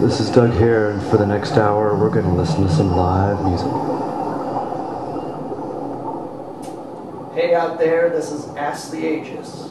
This is Doug Haire, and for the next hour, we're going to listen to some live music. Hey out there, this is Ask the Ages.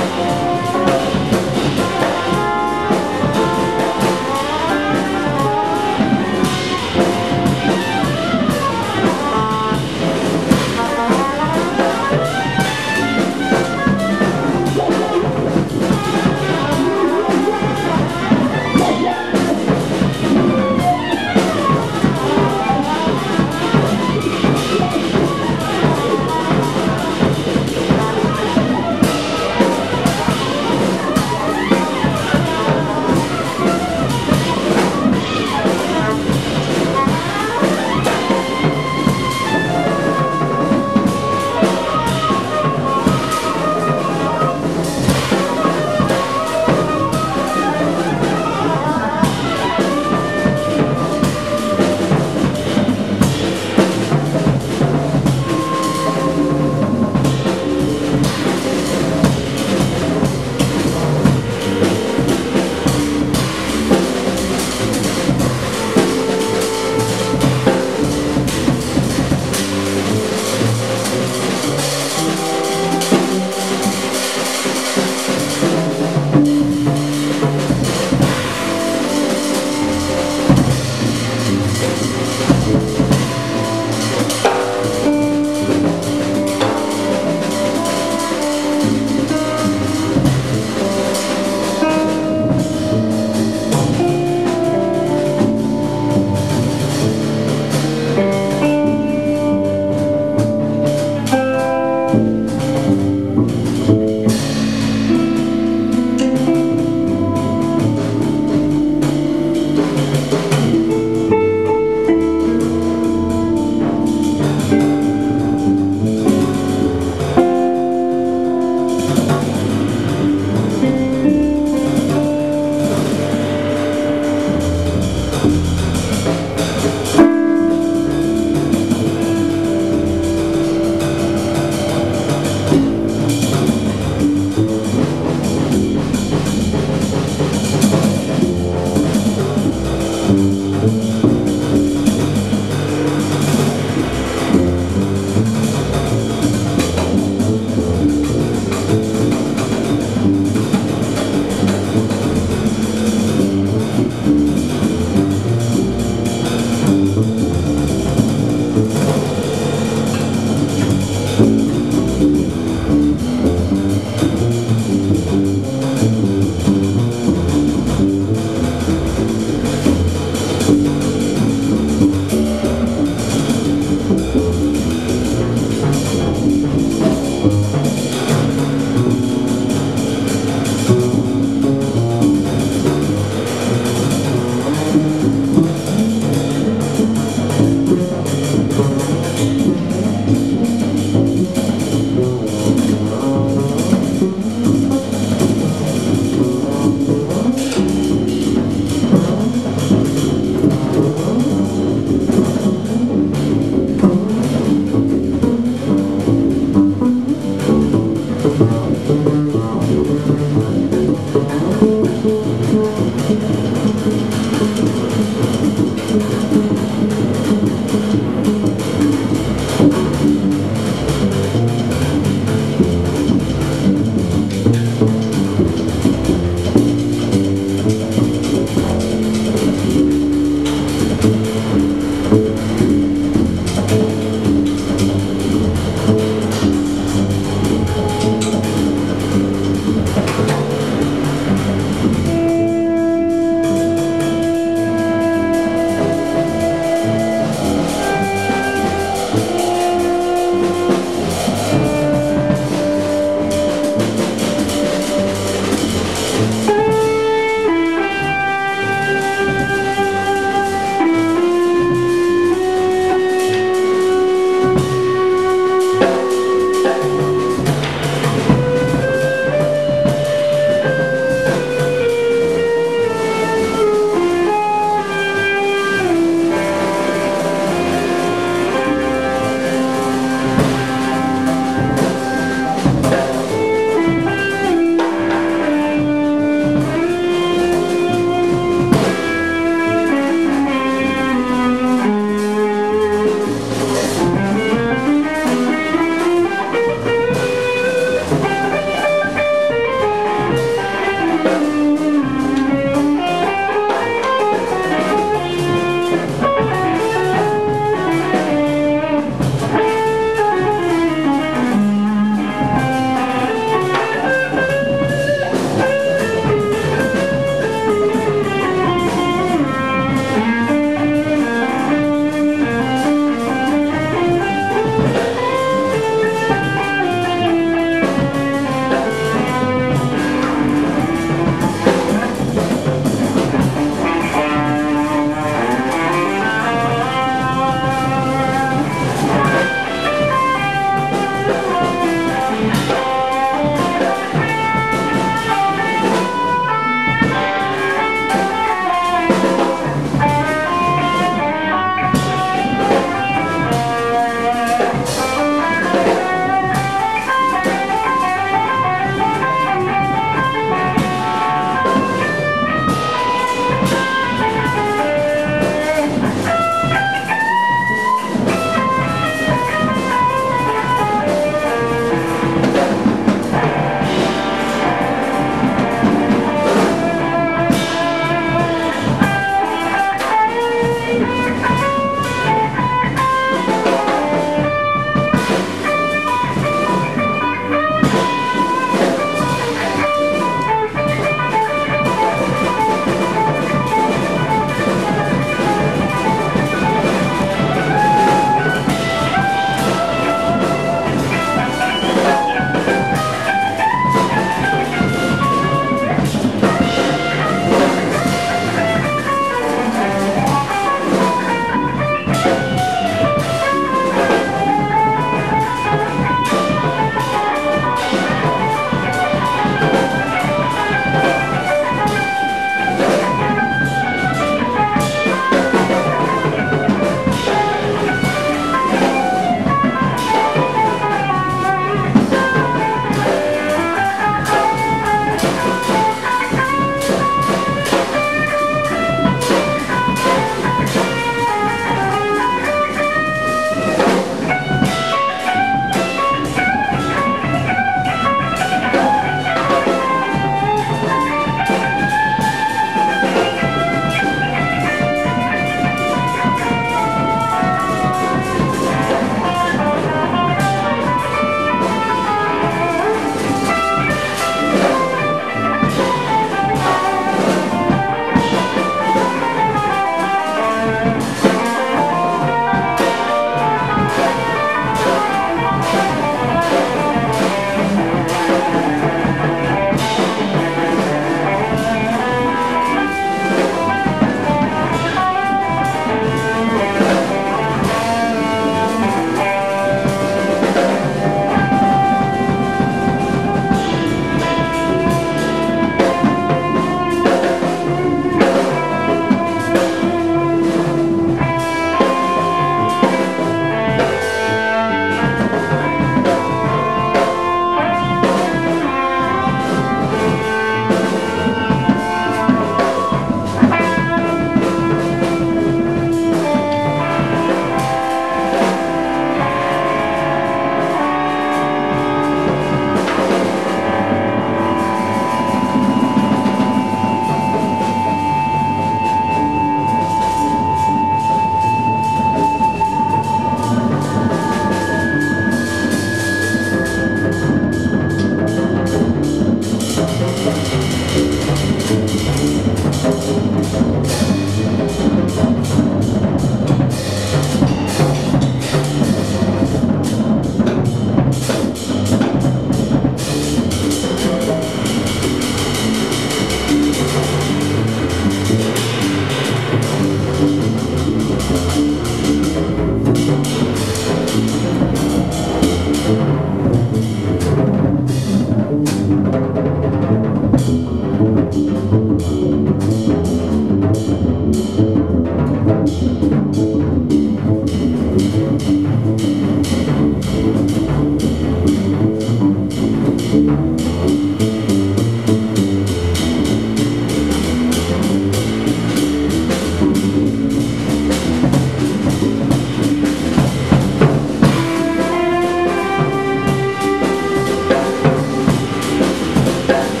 Música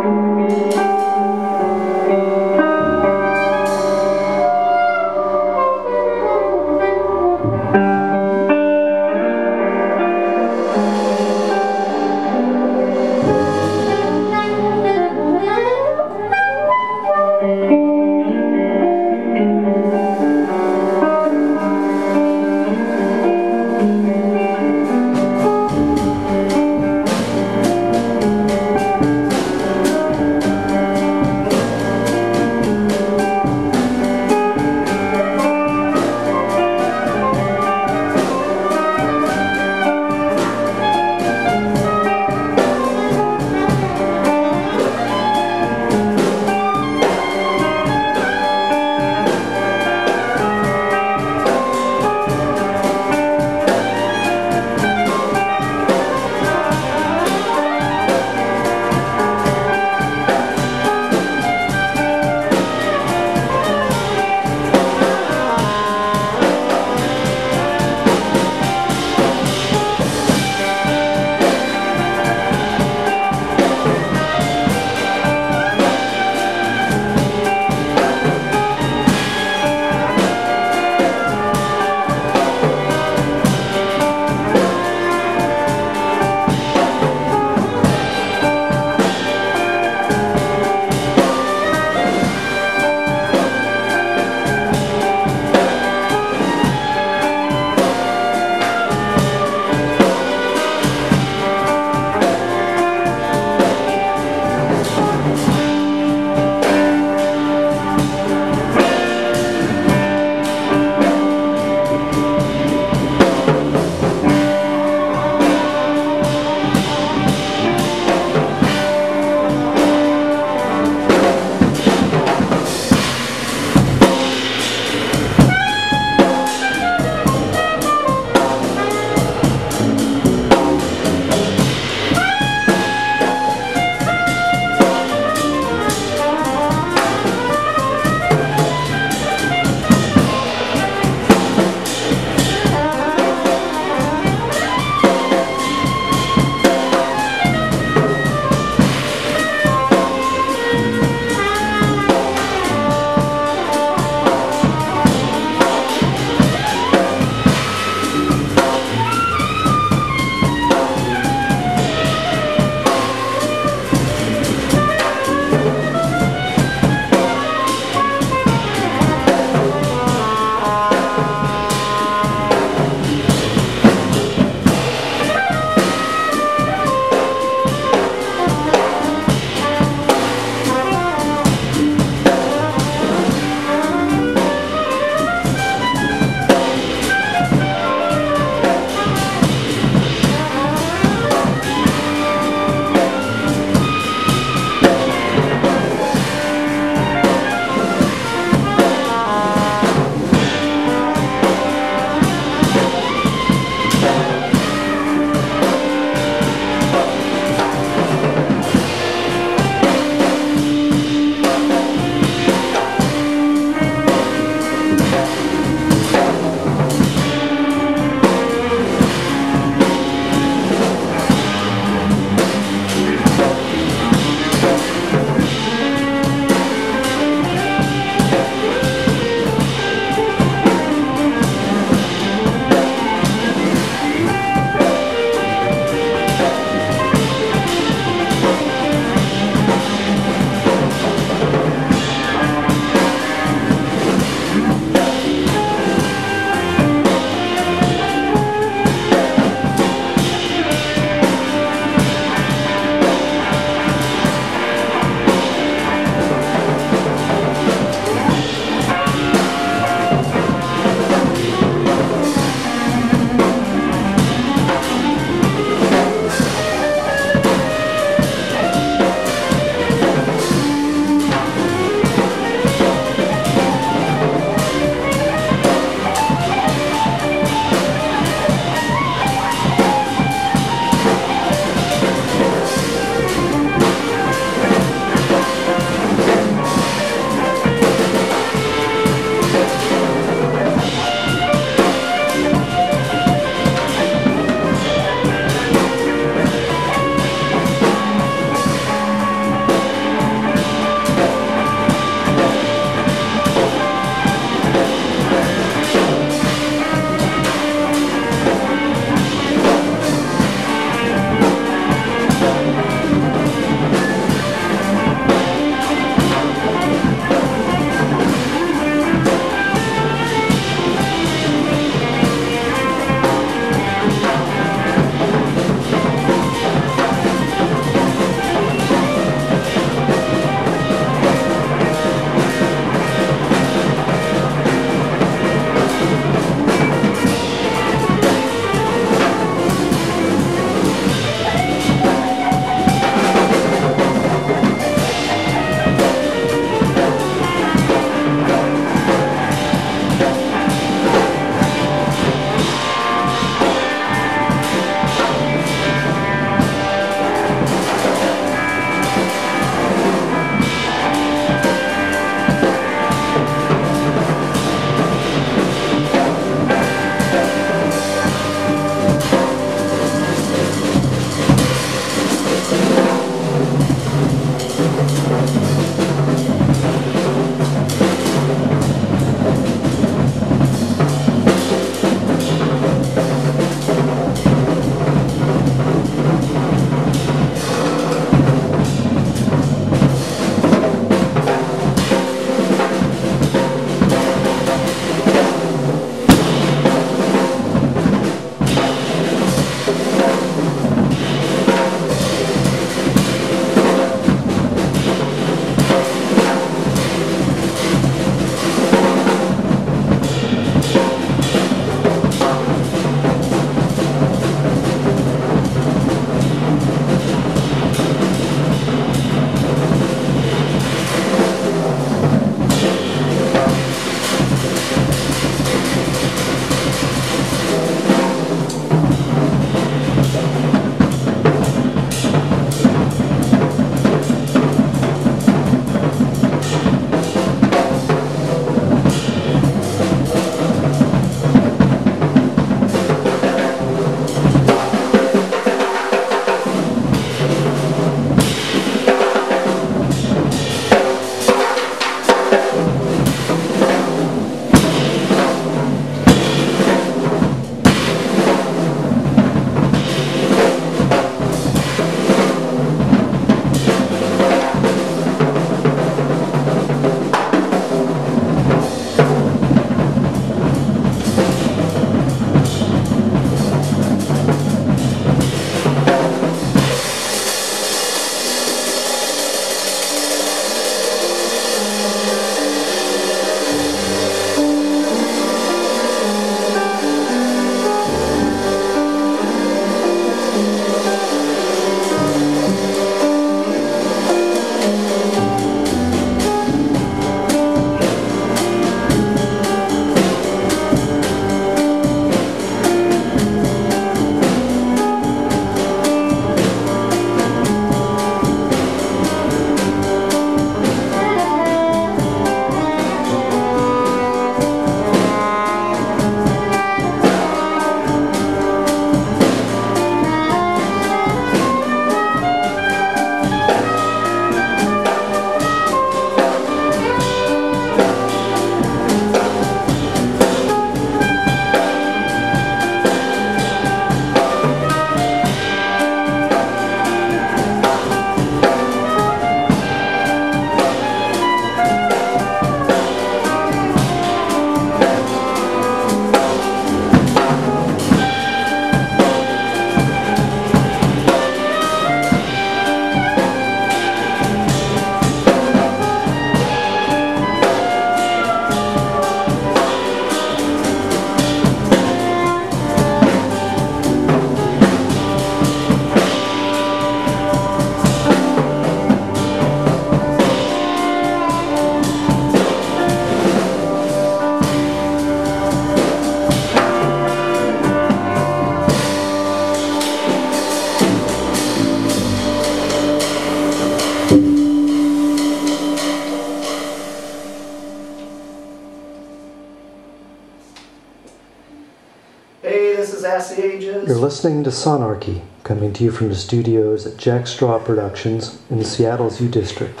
listening to Sonarchy, coming to you from the studios at Jack Straw Productions in Seattle's U District.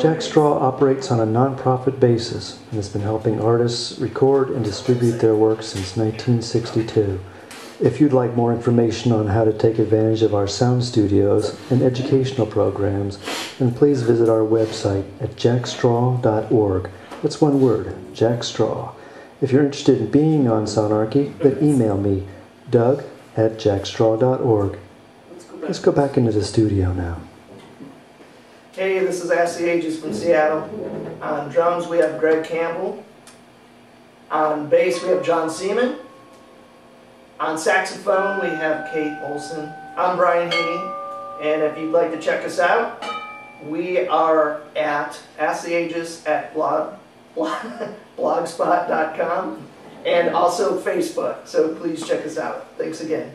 Jack Straw operates on a non-profit basis and has been helping artists record and distribute their work since 1962. If you'd like more information on how to take advantage of our sound studios and educational programs, then please visit our website at jackstraw.org. That's one word, Jack Straw. If you're interested in being on Sonarchy, then email me, doug at jackstraw.org. let's go back. Let's go back into the studio now. Hey, this is the Ages from Seattle. On drums, we have Greg Campbell. On bass, we have John Seman. On saxophone, we have Kate Olson. I'm Brian Heaney, and if you'd like to check us out, we are at Ask the Ages at blog, blog, blogspot.com and also Facebook. So please check us out. Thanks again.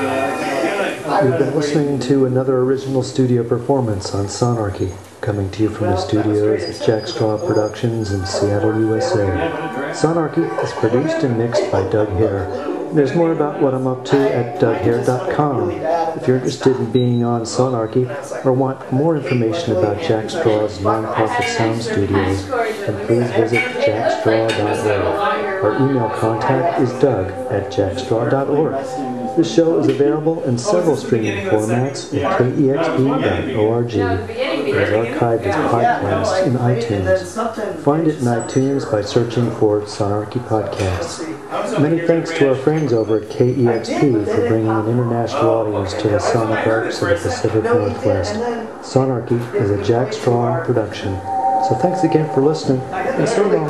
You've been listening to another original studio performance on Sonarchy, coming to you from the studios at Jack Straw Productions in Seattle, USA. Sonarchy is produced and mixed by Doug Haire. There's more about what I'm up to at doughaire.com. If you're interested in being on Sonarchy or want more information about Jack Straw's nonprofit sound studios, then please visit jackstraw.org. Our email contact is doug at jackstraw.org. This show is available in several streaming formats at kexp.org. It is archived as podcast in iTunes. Find it in iTunes by searching for Sonarchy Podcasts. Many thanks to our friends over at KEXP for bringing an international audience to the sonic arts of the Pacific Northwest. Sonarchy is a Jack Straw production. So thanks again for listening, and so long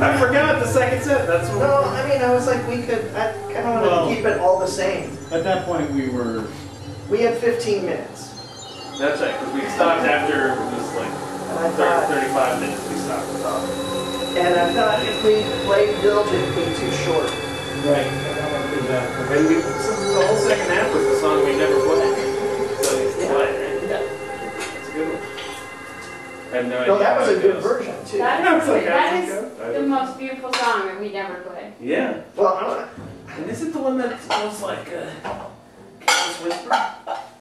I, I forgot the second set. That's I, what. no, I mean, I was like, we could, I kind of wanted Well- to keep it all the same. At that point, we were, We had 15 minutes, That's right, because we stopped after it was like and I 30, thought, 35 minutes. We stopped. and I thought if we played Village, it'd be too short. right, And I went, exactly. And we, so the whole second half was the song we never played. So it's Yeah. play, I have no idea. No, that was how a it good goes. version too. That Yeah, it's is, like that that's is okay. the most beautiful song that we never played. Yeah. Well, I don't- know. And is it the one that smells like uh, Careless Whisper?